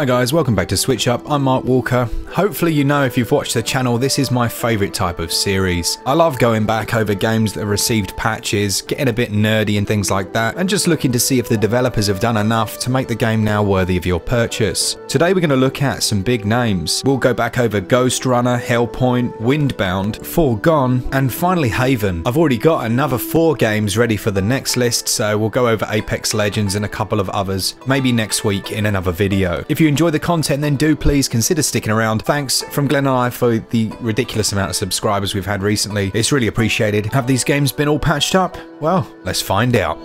Hi guys, welcome back to Switch Up. I'm Mark Walker. Hopefully you know if you've watched the channel, this is my favourite type of series. I love going back over games that received patches, getting a bit nerdy and things like that, and just looking to see if the developers have done enough to make the game now worthy of your purchase. Today we're going to look at some big names. We'll go back over Ghostrunner, Hellpoint, Windbound, Foregone, and finally Haven. I've already got another four games ready for the next list, so we'll go over Apex Legends and a couple of others, maybe next week in another video. If you enjoy the content, then do please consider sticking around. Thanks from Glen and I for the ridiculous amount of subscribers we've had recently. It's really appreciated. Have these games been all patched up? Well, let's find out.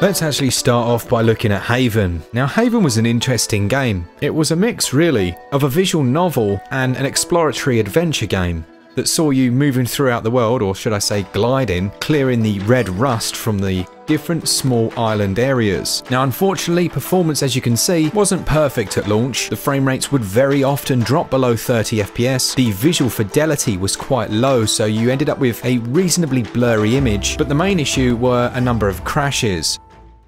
Let's actually start off by looking at Haven. Now Haven was an interesting game. It was a mix really of a visual novel and an exploratory adventure game that saw you moving throughout the world, or should I say gliding, clearing the red rust from the different small island areas. Now unfortunately, performance as you can see wasn't perfect at launch. The frame rates would very often drop below 30 FPS. The visual fidelity was quite low, so you ended up with a reasonably blurry image, but the main issue were a number of crashes.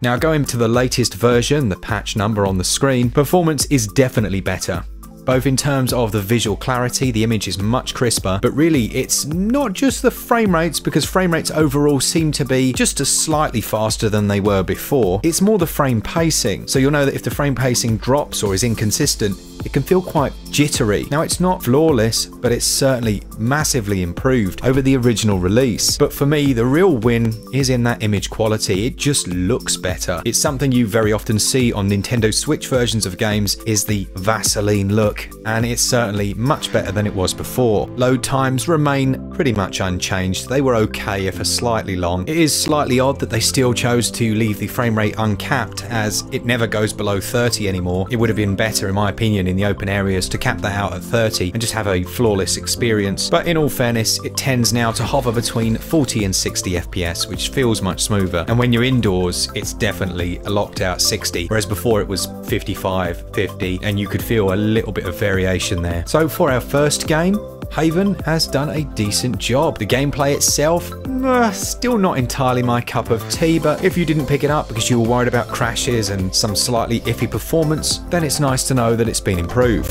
Now going to the latest version, the patch number on the screen, performance is definitely better both in terms of the visual clarity, the image is much crisper, but really it's not just the frame rates because frame rates overall seem to be just a slightly faster than they were before. It's more the frame pacing. So you'll know that if the frame pacing drops or is inconsistent, it can feel quite jittery. Now it's not flawless, but it's certainly massively improved over the original release. But for me, the real win is in that image quality. It just looks better. It's something you very often see on Nintendo Switch versions of games is the Vaseline look, and it's certainly much better than it was before. Load times remain pretty much unchanged. They were okay if a slightly long. It is slightly odd that they still chose to leave the frame rate uncapped as it never goes below 30 anymore. It would have been better in my opinion in the open areas to cap that out at 30 and just have a flawless experience. But in all fairness, it tends now to hover between 40 and 60 FPS, which feels much smoother. And when you're indoors, it's definitely a locked out 60, whereas before it was 55, 50, and you could feel a little bit of variation there. So for our first game, Haven has done a decent job. The gameplay itself, uh, still not entirely my cup of tea, but if you didn't pick it up because you were worried about crashes and some slightly iffy performance, then it's nice to know that it's been improved.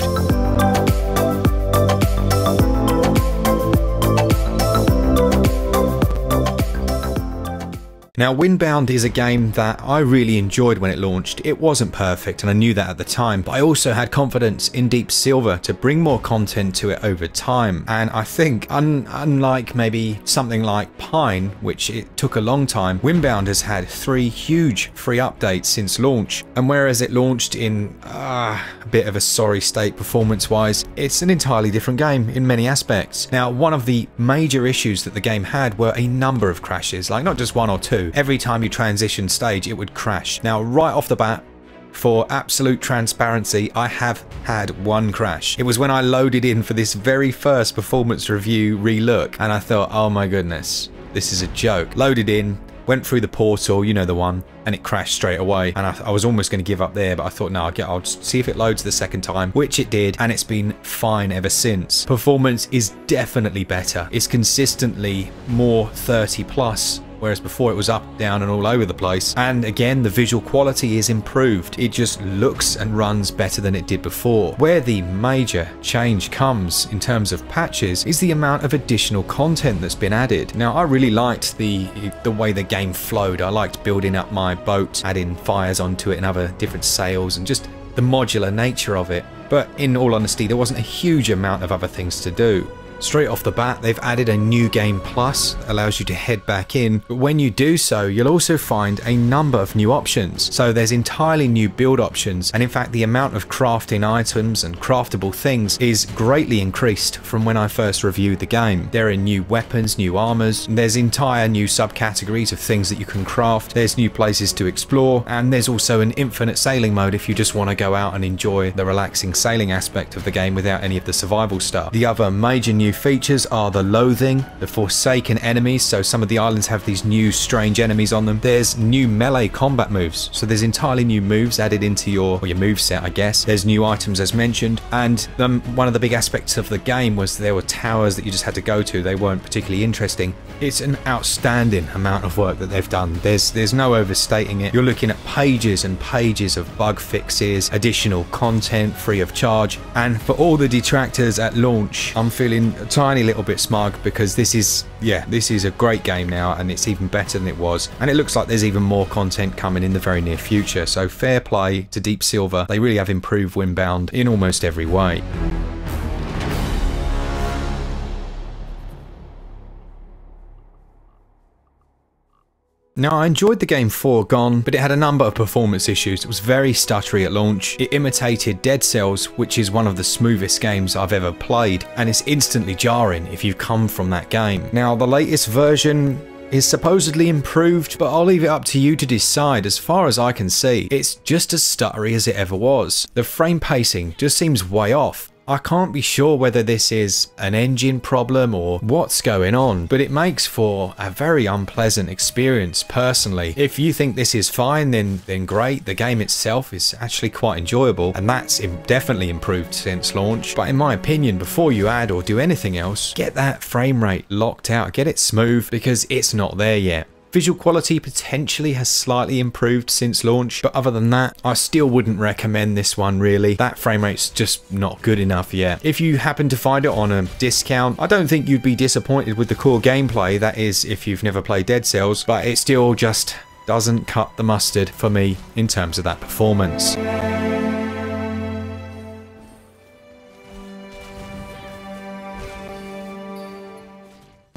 Now, Windbound is a game that I really enjoyed when it launched. It wasn't perfect, and I knew that at the time, but I also had confidence in Deep Silver to bring more content to it over time. And I think, un unlike maybe something like Pine, which it took a long time, Windbound has had three huge free updates since launch. And whereas it launched in uh, a bit of a sorry state performance wise, it's an entirely different game in many aspects. Now, one of the major issues that the game had were a number of crashes, like not just one or two every time you transition stage it would crash. Now right off the bat, for absolute transparency, I have had one crash. It was when I loaded in for this very first performance review relook and I thought, oh my goodness, this is a joke. Loaded in, went through the portal, you know the one, and it crashed straight away. And I, I was almost going to give up there, but I thought, no, I'll, get, I'll just see if it loads the second time, which it did, and it's been fine ever since. Performance is definitely better. It's consistently more 30 plus whereas before it was up, down and all over the place. And again, the visual quality is improved. It just looks and runs better than it did before. Where the major change comes in terms of patches is the amount of additional content that's been added. Now, I really liked the, the way the game flowed. I liked building up my boat, adding fires onto it and other different sails and just the modular nature of it. But in all honesty, there wasn't a huge amount of other things to do. Straight off the bat, they've added a new game plus, allows you to head back in, but when you do so, you'll also find a number of new options. So there's entirely new build options, and in fact the amount of crafting items and craftable things is greatly increased from when I first reviewed the game. There are new weapons, new armors, there's entire new subcategories of things that you can craft, there's new places to explore, and there's also an infinite sailing mode if you just want to go out and enjoy the relaxing sailing aspect of the game without any of the survival stuff. The other major new features are the loathing, the forsaken enemies, so some of the islands have these new strange enemies on them. There's new melee combat moves, so there's entirely new moves added into your, your move set, I guess. There's new items as mentioned, and um, one of the big aspects of the game was there were towers that you just had to go to. They weren't particularly interesting. It's an outstanding amount of work that they've done. There's there's no overstating it. You're looking at pages and pages of bug fixes, additional content free of charge, and for all the detractors at launch, I'm feeling a tiny little bit smug because this is yeah, this is a great game now and it's even better than it was. And it looks like there's even more content coming in the very near future. So fair play to Deep Silver. They really have improved Windbound in almost every way. Now, I enjoyed the game Foregone, but it had a number of performance issues. It was very stuttery at launch. It imitated Dead Cells, which is one of the smoothest games I've ever played, and it's instantly jarring if you've come from that game. Now, the latest version is supposedly improved, but I'll leave it up to you to decide. As far as I can see, it's just as stuttery as it ever was. The frame pacing just seems way off. I can't be sure whether this is an engine problem or what's going on, but it makes for a very unpleasant experience personally. If you think this is fine, then, then great. The game itself is actually quite enjoyable, and that's definitely improved since launch. But in my opinion, before you add or do anything else, get that frame rate locked out, get it smooth, because it's not there yet. Visual quality potentially has slightly improved since launch, but other than that, I still wouldn't recommend this one really. That frame rate's just not good enough yet. If you happen to find it on a discount, I don't think you'd be disappointed with the core gameplay, that is if you've never played Dead Cells, but it still just doesn't cut the mustard for me in terms of that performance.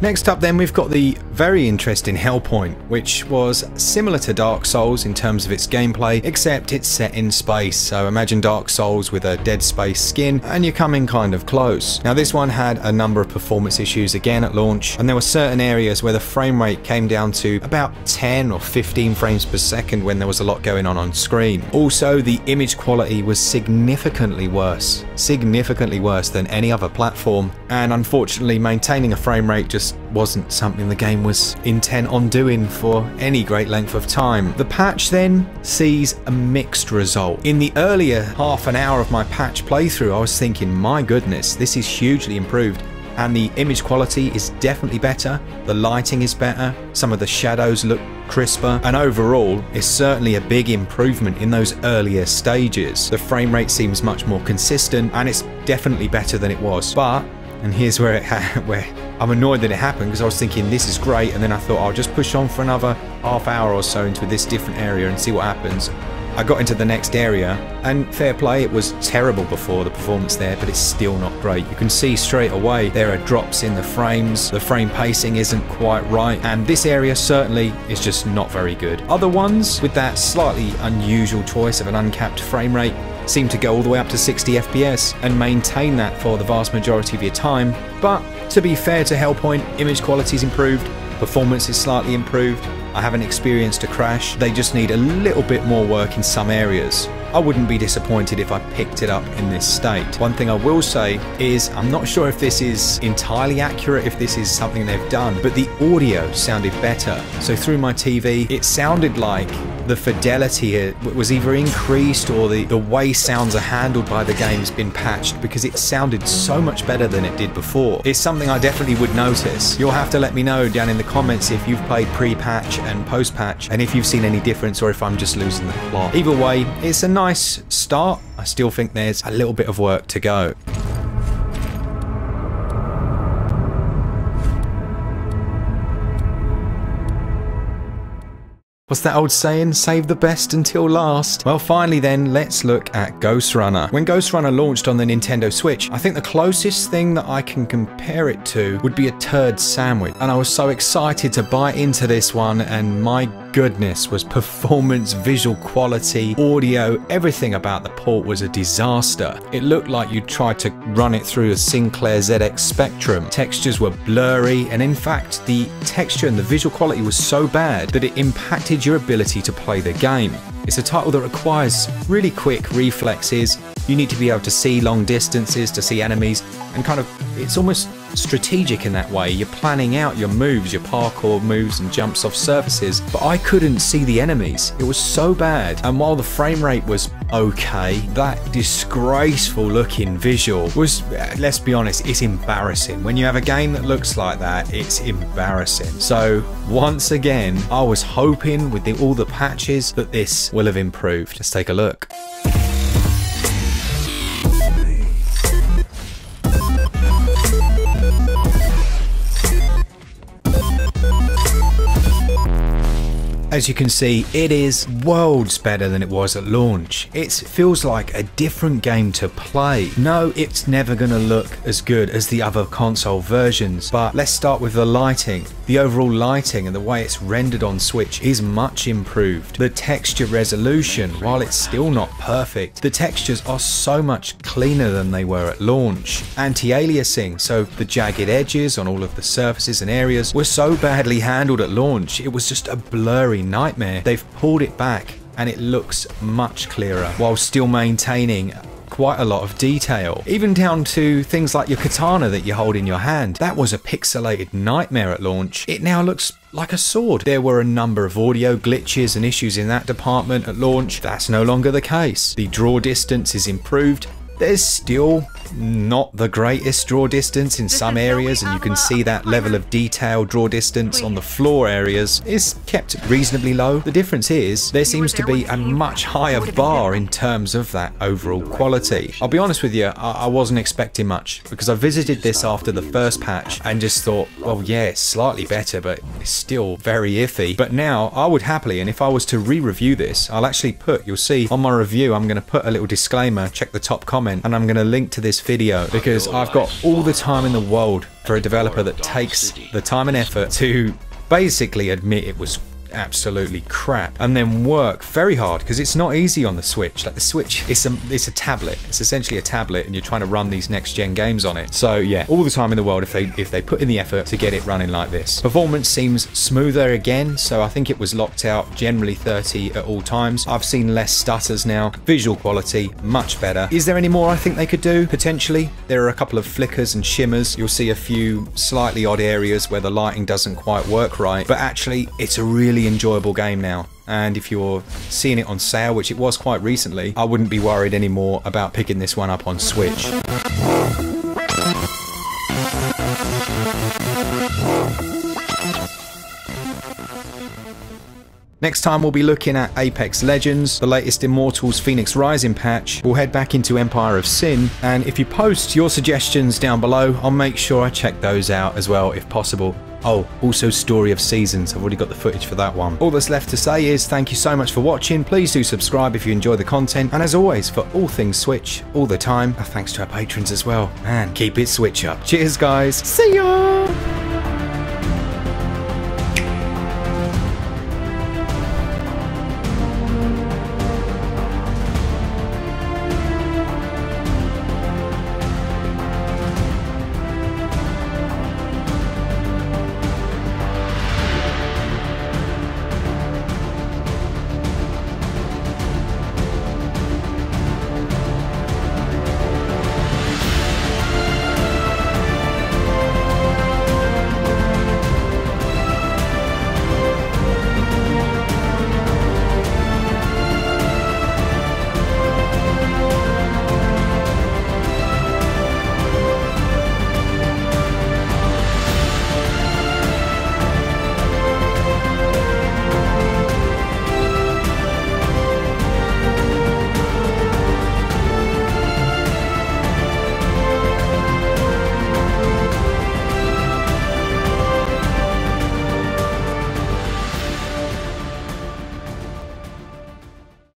Next up then we've got the very interesting Hellpoint, which was similar to Dark Souls in terms of its gameplay, except it's set in space, so imagine Dark Souls with a Dead Space skin, and you're coming kind of close. Now this one had a number of performance issues again at launch, and there were certain areas where the frame rate came down to about 10 or 15 frames per second when there was a lot going on on screen. Also, the image quality was significantly worse, significantly worse than any other platform, and unfortunately maintaining a frame rate just wasn't something the game was intent on doing for any great length of time. The patch then sees a mixed result. In the earlier half an hour of my patch playthrough, I was thinking, my goodness, this is hugely improved and the image quality is definitely better, the lighting is better, some of the shadows look crisper, and overall, it's certainly a big improvement in those earlier stages. The frame rate seems much more consistent, and it's definitely better than it was. But, and here's where it where I'm annoyed that it happened because I was thinking this is great and then I thought I'll just push on for another half hour or so into this different area and see what happens. I got into the next area and fair play it was terrible before the performance there but it's still not great. You can see straight away there are drops in the frames, the frame pacing isn't quite right and this area certainly is just not very good. Other ones with that slightly unusual choice of an uncapped frame rate seem to go all the way up to 60 FPS and maintain that for the vast majority of your time. But to be fair to Hellpoint, image quality is improved, performance is slightly improved. I haven't experienced a crash. They just need a little bit more work in some areas. I wouldn't be disappointed if I picked it up in this state. One thing I will say is I'm not sure if this is entirely accurate, if this is something they've done, but the audio sounded better. So through my TV, it sounded like the fidelity was either increased or the, the way sounds are handled by the game has been patched because it sounded so much better than it did before. It's something I definitely would notice. You'll have to let me know down in the comments if you've played pre-patch and post-patch and if you've seen any difference or if I'm just losing the plot. Either way, it's a nice start. I still think there's a little bit of work to go. What's that old saying? Save the best until last. Well, finally then, let's look at Ghostrunner. When Ghostrunner launched on the Nintendo Switch, I think the closest thing that I can compare it to would be a turd sandwich. And I was so excited to buy into this one, and my goodness, was performance, visual quality, audio, everything about the port was a disaster. It looked like you tried to run it through a Sinclair ZX Spectrum. Textures were blurry, and in fact, the texture and the visual quality was so bad that it impacted your ability to play the game. It's a title that requires really quick reflexes, You need to be able to see long distances, to see enemies, and kind of, it's almost strategic in that way. You're planning out your moves, your parkour moves and jumps off surfaces, but I couldn't see the enemies. It was so bad. And while the frame rate was okay, that disgraceful looking visual was, let's be honest, it's embarrassing. When you have a game that looks like that, it's embarrassing. So once again, I was hoping with the, all the patches that this will have improved. Let's take a look. As you can see, it is worlds better than it was at launch. It feels like a different game to play. No, it's never going to look as good as the other console versions, but let's start with the lighting. The overall lighting and the way it's rendered on Switch is much improved. The texture resolution, while it's still not perfect, the textures are so much cleaner than they were at launch. Anti-aliasing, so the jagged edges on all of the surfaces and areas were so badly handled at launch, it was just a blurry nightmare. They've pulled it back and it looks much clearer while still maintaining quite a lot of detail. Even down to things like your katana that you hold in your hand. That was a pixelated nightmare at launch. It now looks like a sword. There were a number of audio glitches and issues in that department at launch. That's no longer the case. The draw distance is improved. There's still not the greatest draw distance in some areas and you can see that level of detail draw distance on the floor areas is kept reasonably low. The difference is there seems to be a much higher bar in terms of that overall quality. I'll be honest with you, I, I wasn't expecting much because I visited this after the first patch and just thought, well yeah, it's slightly better but it's still very iffy. But now I would happily and if I was to re-review this, I'll actually put, you'll see on my review, I'm going to put a little disclaimer, check the top comment and I'm going to link to this this video because I've got all the time in the world for a developer that takes the time and effort to basically admit it was absolutely crap. And then work very hard because it's not easy on the switch. Like the switch it's a it's a tablet. It's essentially a tablet and you're trying to run these next gen games on it. So yeah all the time in the world if they if they put in the effort to get it running like this. Performance seems smoother again so i think it was locked out generally 30 at all times. I've seen less stutters now. Visual quality much better. Is there any more i think they could do? Potentially. There are a couple of flickers and shimmers. You'll see a few slightly odd areas where the lighting doesn't quite work right. But actually it's a really enjoyable game now. And if you're seeing it on sale, which it was quite recently, I wouldn't be worried anymore about picking this one up on Switch. Next time we'll be looking at Apex Legends, the latest Immortals Fenyx Rising patch. We'll head back into Empire of Sin, and if you post your suggestions down below, I'll make sure I check those out as well if possible. Oh, also Story of Seasons, I've already got the footage for that one. All that's left to say is thank you so much for watching, please do subscribe if you enjoy the content, and as always, for all things Switch, all the time, thanks to our patrons as well. Man, keep it Switch up. Cheers guys, see ya!